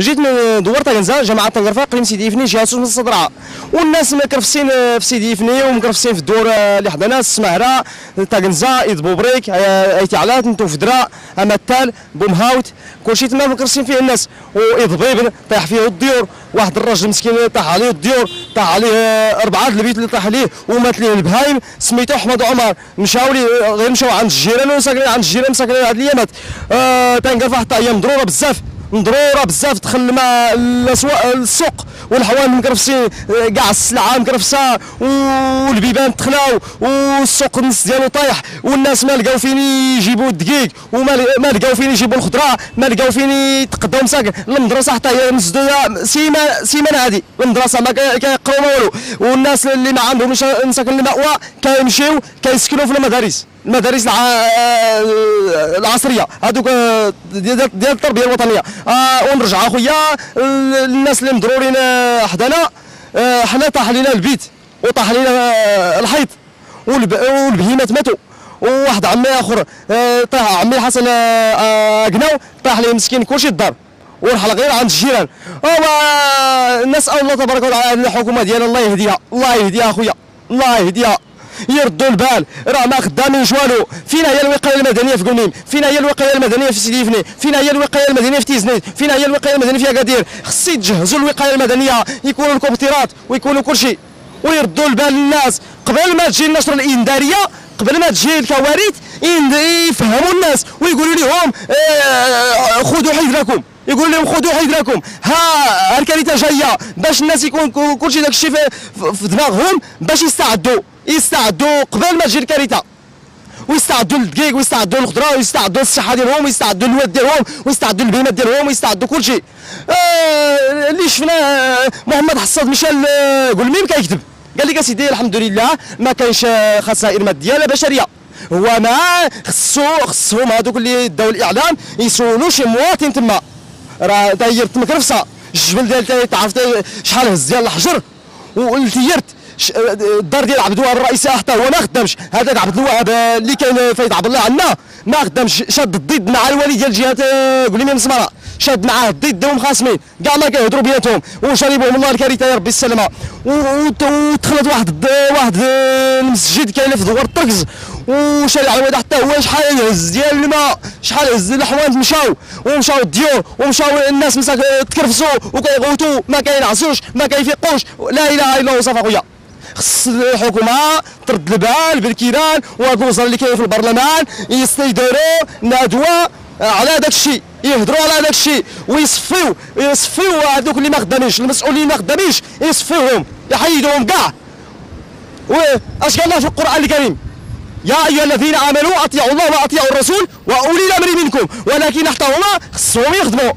جيت من دوار طنجة جماعة طنجرفه اقليم سيدي فني جهه من الصدرعه والناس مكرفسين في سيدي فني ومكرفسين في الدور اللي حدانا السمهره طنجة إيد بوبريك ايتعلات نتو فدراء امثال بومهاوت كلشي تما مكرفسين فيه الناس. وإيد بيبن طايح فيه الديور واحد الراجل مسكين طاح عليه الديور طاح عليه أربعة البيت اللي طاح عليه ومات ليه البهايم. سميتو أحمد عمر مشاو غير مشاو عند الجيران وساكنين عند الجيران مساكنين هاد الايامات آه حتى أيام ضرورة بزاف. مضرورة بزاف دخل الماء السوق والحوان مكرفسين كاع السلعة مكرفسه والبيبان تخلاو والسوق النص ديالو طايح والناس ما لقاو فين يجيبوا الدقيق وما ما لقاو فين يجيبوا الخضرة ما لقاو فين يتقداو مساكن المدرسة حتى هي مسدوده سيمانه سيمانه هذه المدرسة ما كيقراو والو. والناس اللي ما عندهمش مساكن المأوى كيمشيو كيسكنوا في المدارس. المدارس العصرية. هذوك ديال ديال التربية الوطنية. آه ونرجع أخويا الناس اللي مضرورين حدانا آه حنا طاح لنا البيت وطاح لنا الحيط والبهيمات ماتوا. وواحد عمي آخر آه طاح عمي حسن آه قناو طاح ليه مسكين كلشي الدار. ورحل غير عند الجيران. نسال الله تبارك وتعالى الحكومة ديالنا الله يهديها الله يهديها أخويا الله يهديها. يردوا البال. راه ما خدامينش والو. فين هي الوقاية المدنية في قلميم فين هي الوقاية المدنية في سيدي فني؟ فين هي الوقاية المدنية في تيزنيت؟ فين هي الوقاية المدنية في أكادير؟ خص يتجهزوا الوقاية المدنية. يكونوا الكمبيوترات ويكونوا كل شيء. ويردوا البال للناس. قبل ما تجي النشرة الإنذارية قبل ما تجي الكوارث يفهموا الناس. ويقولوا لهم آه، خذوا حذركم. يقول لهم خذوا حذركم. ها الكارثه جاية. باش الناس يكون كل شيء داك الشيء في دماغهم باش يستعدوا. يستعدوا قبل ما تجي الكارثة. ويستعدوا للدقيق ويستعدوا للخضرة ويستعدوا للصحة ديالهم ويستعدوا للواد ديالهم ويستعدوا للبهيمات ديالهم ويستعدوا كل شيء آه اللي شفنا محمد حصاد مشى آه، قول مين كيكذب. قال لك اسيدي الحمد لله ما كاينش آه، خسائر ماديه لا بشرية. هو ما خصو خصهم هذوك اللي داو الإعلام يسولوا شي مواطن تما. راه دايرت مكرفسه الجبل ديال تعرف شحال هز ديال الحجر؟ والتيرت. الدار ديال عبد الوهاب الرئيسي حتى هو ما خدامش. هذاك عبد الوهاب اللي كان فايد عبد الله. عنا ما خدامش. شاد الضد مع الوالي ديال جهة قولي من مسمره شاد معاه الضد هما خاصمين. كاع ما كيهضروا بيناتهم. وشربوهم الله الكارثه يا ربي السلامة. ودخلت واحد واحد المسجد كاين في دوار الطركز وشارع الواد حتى هو شحال يهز ديال الماء شحال يهز الحوانت مشاو. ومشاو الديور ومشاو الناس مساك تكرفسوا وكيغوتوا. ما كينعسوش ما كيفيقوش. لا إله إلا الله صافي اخويا خص الحكومة ترد البال بالكيران وهاد الوزراء اللي كاين في البرلمان يستيدروا ندوه على داك الشيء يهضروا على داك الشيء ويصفيو يصفيو هذوك اللي ما خدامينش المسؤولين ما خدامينش يصفيوهم يحيدوهم كاع. واش قال الله في القرآن الكريم؟ يا أيها الذين آمنوا أطيعوا الله وأطيعوا الرسول وأولي الأمر منكم ولكن حتى هما خصهم يخدموا.